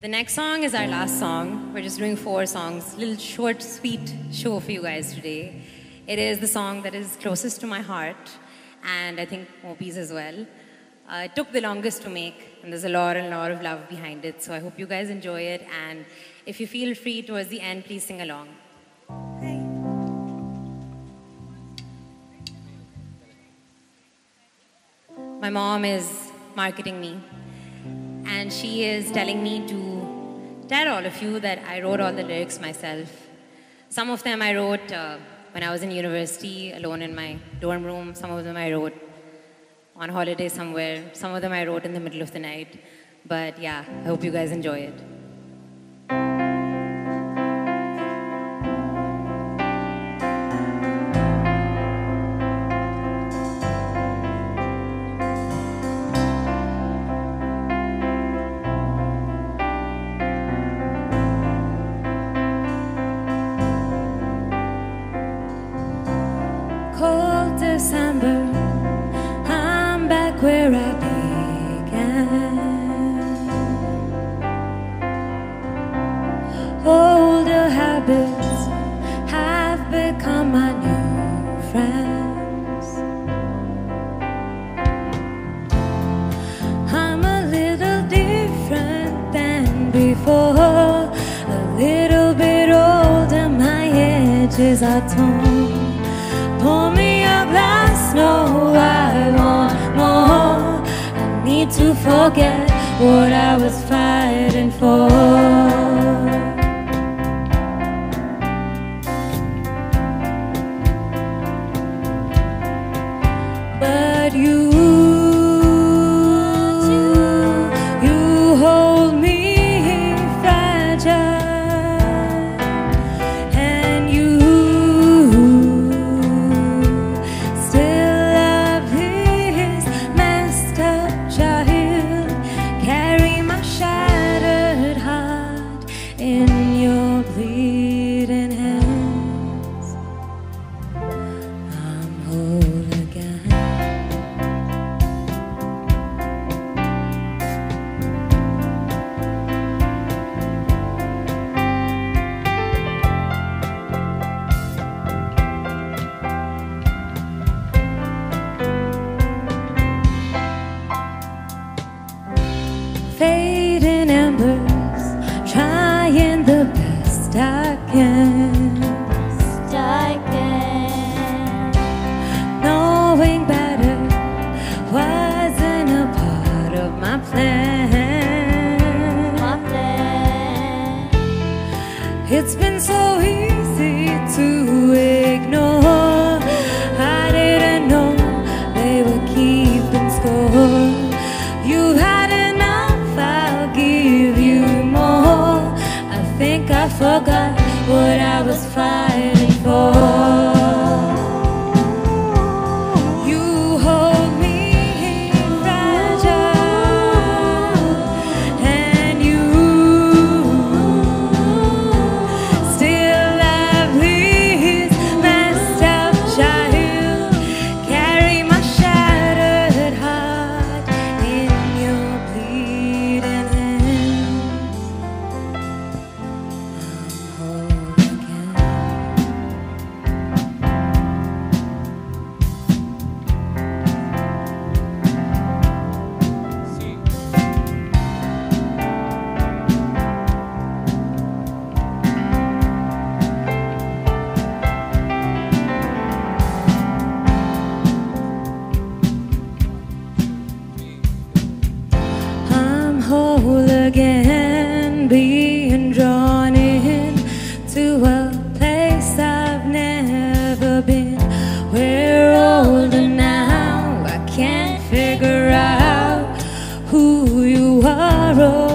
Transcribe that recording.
The next song is our last song. We're just doing four songs, little short, sweet show for you guys today. It is the song that is closest to my heart, and I think Mopi's as well. Uh, it took the longest to make, and there's a lot and a lot of love behind it. So I hope you guys enjoy it, and if you feel free towards the end, please sing along. My mom is marketing me and she is telling me to tell all of you that I wrote all the lyrics myself. Some of them I wrote uh, when I was in university, alone in my dorm room. Some of them I wrote on holiday somewhere. Some of them I wrote in the middle of the night. But yeah, I hope you guys enjoy it. Where I began. Older habits have become my new friends. I'm a little different than before, a little bit older, my edges are torn. Pour me a glass, no, need to forget what I was fighting for. Fading forgot what I was again, being drawn in to a place I've never been. We're older now, I can't figure out who you are. Oh.